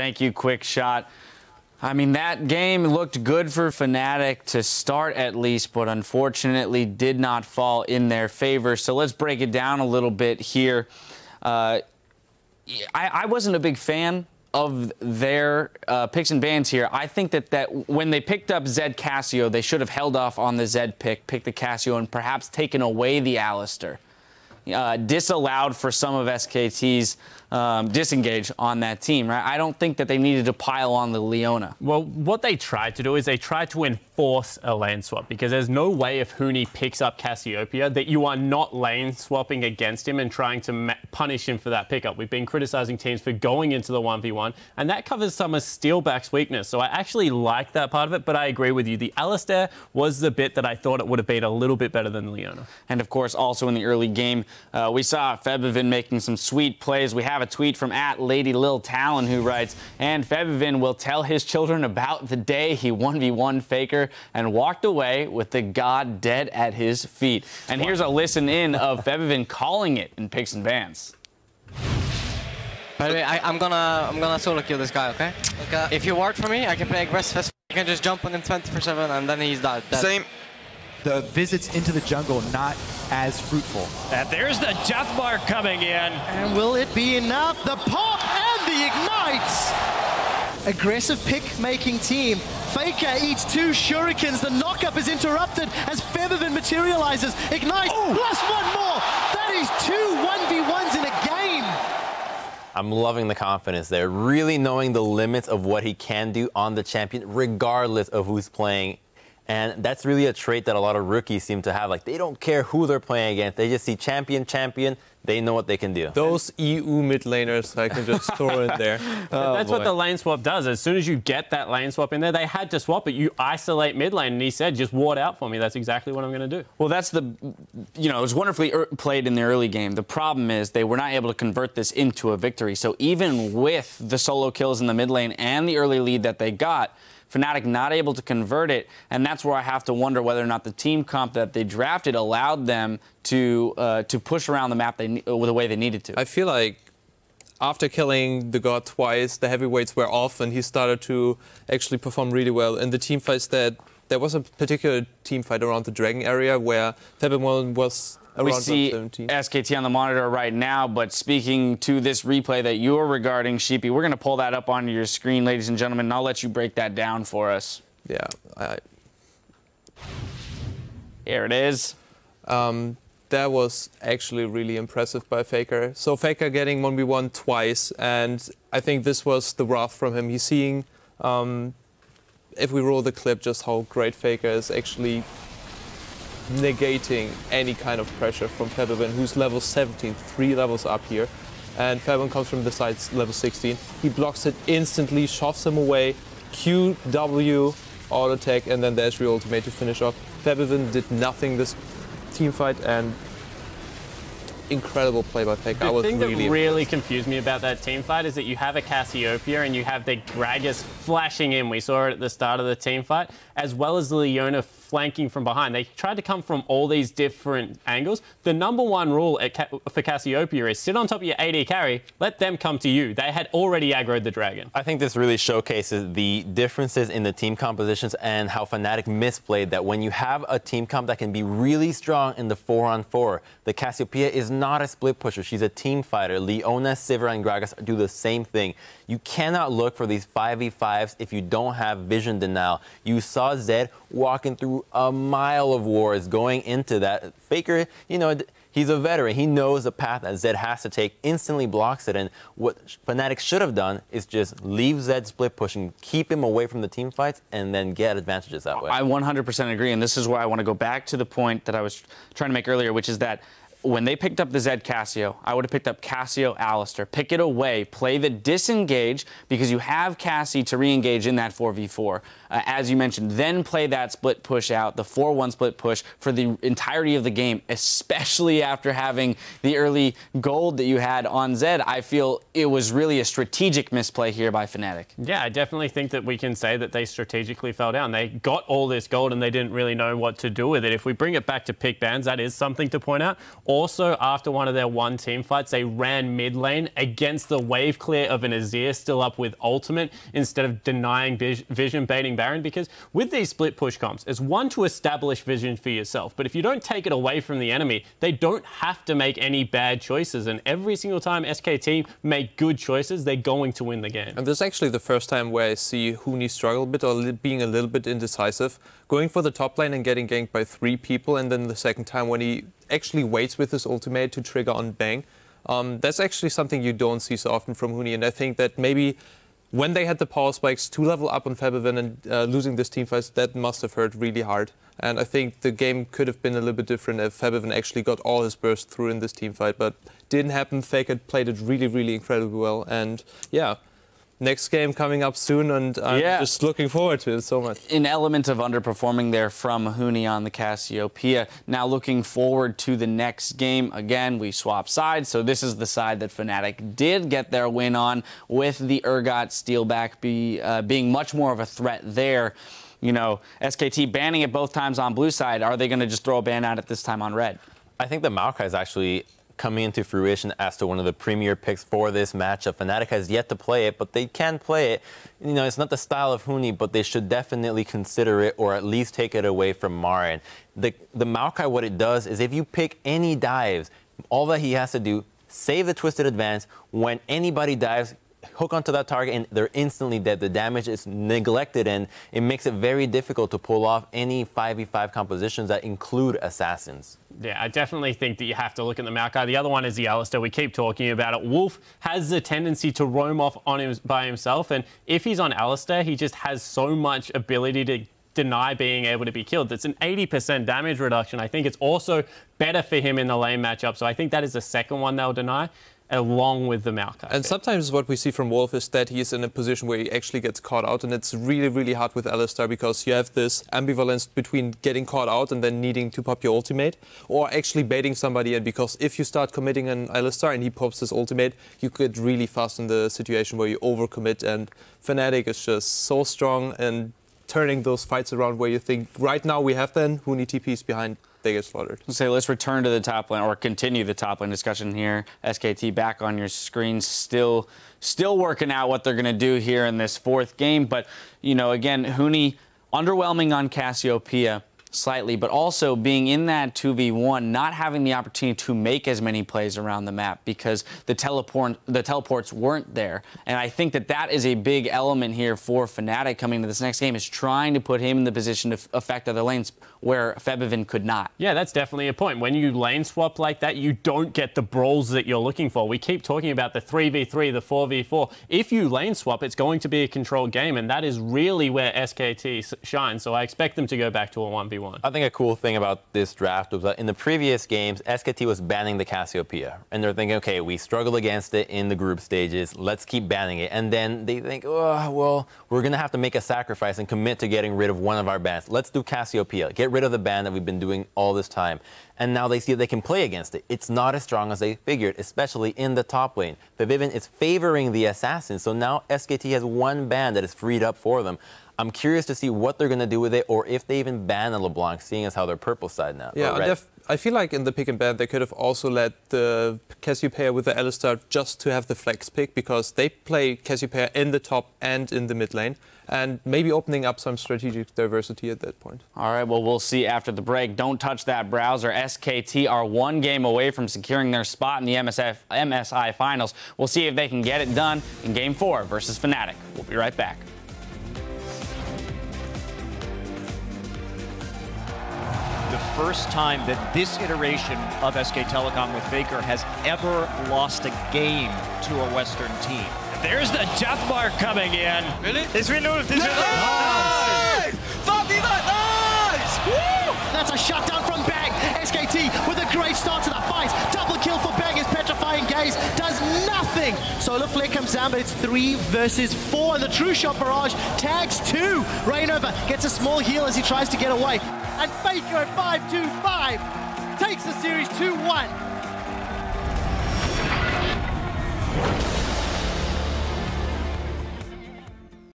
Thank you, Quickshot. I mean, that game looked good for Fnatic to start at least, but unfortunately did not fall in their favor. So let's break it down a little bit here. Uh, I, I wasn't a big fan of their uh, picks and bans here. I think that, that when they picked up Zed Cassio, they should have held off on the Zed pick, picked the Cassio, and perhaps taken away the Alistar uh, disallowed for some of SKT's um, disengage on that team, right? I don't think that they needed to pile on the Leona. Well, what they tried to do is they tried to enforce a lane swap because there's no way if Huni picks up Cassiopeia that you are not lane swapping against him and trying to punish him for that pickup. We've been criticizing teams for going into the 1v1, and that covers some of Steelback's weakness. So I actually like that part of it, but I agree with you. The Alistar was the bit that I thought it would have been a little bit better than Leona. And of course, also in the early game, uh, we saw Febiven making some sweet plays. We have a tweet from at Lady Lil Talon who writes, and Febiven will tell his children about the day he 1v1 Faker and walked away with the god dead at his feet. And here's a listen in of Febiven calling it in picks and bans. By the way, I, am gonna I'm gonna solo kill this guy, okay? Okay. If you ward for me, I can play aggressive. I can just jump on him 24/7 and then he's dead. Same the visits into the jungle not as fruitful. And there's the death mark coming in. And will it be enough? The pop and the ignites! Aggressive pick-making team. Faker eats two shurikens. The knockup is interrupted as Febiven materializes. Ignite Ooh. plus one more. That is two 1v1s in a game. I'm loving the confidence there, really knowing the limits of what he can do on the champion, regardless of who's playing and that's really a trait that a lot of rookies seem to have. Like, they don't care who they're playing against. They just see champion, champion. They know what they can do. Those EU mid laners I can just throw in there. Oh, that's boy. what the lane swap does. As soon as you get that lane swap in there, they had to swap it. You isolate mid lane, and he said, just ward out for me. That's exactly what I'm going to do. Well, that's the, you know, it was wonderfully er played in the early game. The problem is they were not able to convert this into a victory. So even with the solo kills in the mid lane and the early lead that they got, Fnatic not able to convert it, and that's where I have to wonder whether or not the team comp that they drafted allowed them to uh, to push around the map they, uh, the way they needed to. I feel like after killing the god twice, the heavyweights were off, and he started to actually perform really well. In the team fights that there was a particular team fight around the dragon area where Febiven was we see SKT on the monitor right now, but speaking to this replay that you're regarding, Sheepy, we're going to pull that up onto your screen, ladies and gentlemen, and I'll let you break that down for us. Yeah. I... Here it is. Um, that was actually really impressive by Faker. So Faker getting 1v1 twice, and I think this was the wrath from him. He's seeing, um, if we roll the clip, just how great Faker is actually negating any kind of pressure from Febiven, who's level 17, three levels up here. And Febiven comes from the side level 16. He blocks it instantly, shoves him away, Q, W, auto attack, and then there's your ultimate to finish off. Febiven did nothing this team fight, and incredible play by Faker. The thing really that really confused me about that team fight is that you have a Cassiopeia and you have the Gragas flashing in. We saw it at the start of the team fight, as well as the Leona flanking from behind. They tried to come from all these different angles. The number one rule for Cassiopeia is sit on top of your AD carry, let them come to you. They had already aggroed the dragon. I think this really showcases the differences in the team compositions and how Fnatic misplayed that when you have a team comp that can be really strong in the four on four, the Cassiopeia is not a split pusher. She's a team fighter. Leona, Sivir, and Gragas do the same thing. You cannot look for these 5v5s if you don't have vision denial. You saw Zed walking through a mile of wars going into that. Faker, you know, he's a veteran. He knows the path that Zed has to take, instantly blocks it. And what Fnatic should have done is just leave Zed split pushing, keep him away from the team fights, and then get advantages that way. I 100% agree. And this is where I want to go back to the point that I was trying to make earlier, which is that when they picked up the Zed Cassio, I would have picked up Cassio Alistar. Pick it away, play the disengage because you have Cassie to re-engage in that 4v4 uh, as you mentioned, then play that split push out, the 4-1 split push for the entirety of the game, especially after having the early gold that you had on Zed. I feel it was really a strategic misplay here by Fnatic. Yeah, I definitely think that we can say that they strategically fell down. They got all this gold and they didn't really know what to do with it. If we bring it back to pick bans, that is something to point out. Also, after one of their one team fights, they ran mid lane against the wave clear of an Azir still up with ultimate instead of denying vision baiting Baron. Because with these split push comps, it's one to establish vision for yourself. But if you don't take it away from the enemy, they don't have to make any bad choices. And every single time SKT make good choices, they're going to win the game. And this is actually the first time where I see Huni struggle a bit or being a little bit indecisive. Going for the top lane and getting ganked by three people, and then the second time when he actually waits with his ultimate to trigger on Bang. Um, that's actually something you don't see so often from Huni, and I think that maybe when they had the power spikes to level up on Febiven and uh, losing this team fight, that must have hurt really hard. And I think the game could have been a little bit different if Febiven actually got all his burst through in this team fight, but didn't happen. Faker played it really, really incredibly well, and yeah, next game coming up soon, and I'm yeah. just looking forward to it so much. An element of underperforming there from Huni on the Cassiopeia. Now looking forward to the next game. Again, we swap sides, so this is the side that Fnatic did get their win on, with the Urgot Steelback be, uh, being much more of a threat there. You know, SKT banning it both times on blue side. Are they going to just throw a ban out at this time on red? I think the Maokai is actually coming into fruition as to one of the premier picks for this matchup. Fnatic has yet to play it, but they can play it. You know, it's not the style of Huni, but they should definitely consider it or at least take it away from Marin. The, the Maokai, what it does is if you pick any dives, all that he has to do, save the twisted advance. When anybody dives, hook onto that target and they're instantly dead. The damage is neglected and it makes it very difficult to pull off any 5v5 compositions that include assassins. Yeah, I definitely think that you have to look at the Maokai. The other one is the Alistar. We keep talking about it. Wolf has the tendency to roam off on him by himself, and if he's on Alistar, he just has so much ability to deny being able to be killed. It's an 80% damage reduction. I think it's also better for him in the lane matchup. So I think that is the second one they'll deny along with the Maokai. And sometimes what we see from Wolf is that he's in a position where he actually gets caught out, and it's really, really hard with Alistar because you have this ambivalence between getting caught out and then needing to pop your ultimate, or actually baiting somebody in because if you start committing an Alistar and he pops his ultimate, you get really fast in the situation where you overcommit, and Fnatic is just so strong and turning those fights around where you think right now we have them, Huni TPs behind they get slaughtered. Say, let's return to the top lane or continue the top lane discussion here. SKT back on your screen, still, still working out what they're going to do here in this fourth game. But you know, again, Huni underwhelming on Cassiopeia slightly, but also being in that 2v1, not having the opportunity to make as many plays around the map because the teleport the teleports weren't there. And I think that that is a big element here for Fnatic coming to this next game is trying to put him in the position to affect other lanes where Febiven could not. Yeah, that's definitely a point. When you lane swap like that, you don't get the brawls that you're looking for. We keep talking about the 3v3, the 4v4. If you lane swap, it's going to be a controlled game, and that is really where SKT shines. So I expect them to go back to a 1v1. I think a cool thing about this draft was that in the previous games, SKT was banning the Cassiopeia. And they're thinking, okay, we struggled against it in the group stages. Let's keep banning it. And then they think, oh, well, we're going to have to make a sacrifice and commit to getting rid of one of our bans. Let's do Cassiopeia. Get rid of the ban that we've been doing all this time. And now they see they can play against it. It's not as strong as they figured, especially in the top lane. Febiven is favoring the assassin, so now SKT has one ban that is freed up for them. I'm curious to see what they're going to do with it, or if they even ban the LeBlanc, seeing as how they're purple side now. Yeah, I feel like in the pick and ban they could have also let the Cassiopeia with the Alistar just to have the flex pick because they play Cassiopeia in the top and in the mid lane and maybe opening up some strategic diversity at that point. All right, well, we'll see after the break. Don't touch that browser. SKT are one game away from securing their spot in the MSF, MSI finals. We'll see if they can get it done in game four versus Fnatic. We'll be right back. First time that this iteration of SK Telecom with Faker has ever lost a game to a Western team. There's the death mark coming in. Really? It's renewed. It's nice! nice! Woo! That's a shutdown from Bang. SKT with a great start to the fight. Double kill for Bang. His petrifying gaze does nothing. Solar Flare comes down, but it's three versus four. And the True Shot Barrage tags two. Reignover gets a small heal as he tries to get away. And Faker at 5-2-5 takes the series 2-1.